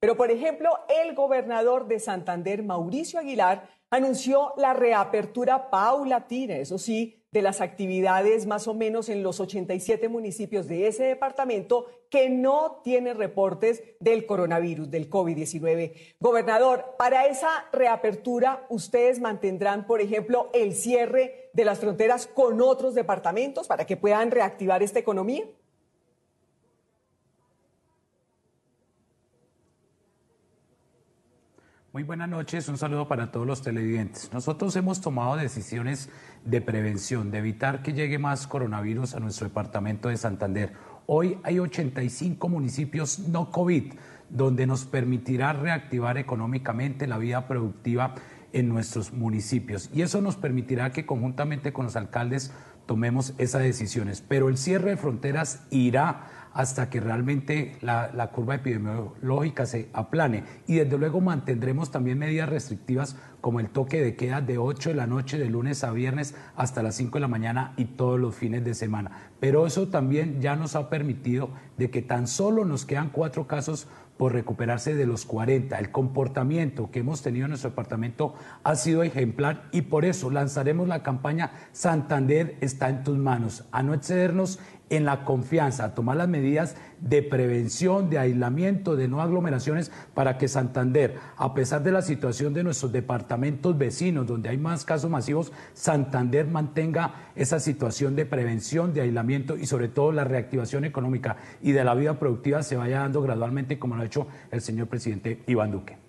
Pero, por ejemplo, el gobernador de Santander, Mauricio Aguilar, anunció la reapertura paulatina, eso sí, de las actividades más o menos en los 87 municipios de ese departamento que no tienen reportes del coronavirus, del COVID-19. Gobernador, para esa reapertura, ¿ustedes mantendrán, por ejemplo, el cierre de las fronteras con otros departamentos para que puedan reactivar esta economía? Muy buenas noches, un saludo para todos los televidentes. Nosotros hemos tomado decisiones de prevención, de evitar que llegue más coronavirus a nuestro departamento de Santander. Hoy hay 85 municipios no COVID, donde nos permitirá reactivar económicamente la vida productiva en nuestros municipios. Y eso nos permitirá que conjuntamente con los alcaldes tomemos esas decisiones. Pero el cierre de fronteras irá hasta que realmente la, curva epidemiológica se aplane. Y desde luego mantendremos también medidas restrictivas como el toque de queda de 8 de la noche de lunes a viernes hasta las 5 de la mañana y todos los fines de semana. Pero eso también ya nos ha permitido de que tan solo nos quedan cuatro casos por recuperarse de los 40. El comportamiento que hemos tenido en nuestro departamento ha sido ejemplar y por eso lanzaremos la campaña Santander está en tus manos, a no excedernos en la confianza, a tomar las medidas de prevención, de aislamiento, de no aglomeraciones, para que Santander, a pesar de la situación de nuestros departamentos vecinos, donde hay más casos masivos, Santander mantenga esa situación de prevención, de aislamiento y sobre todo la reactivación económica y de la vida productiva se vaya dando gradualmente como lo ha hecho el señor presidente Iván Duque.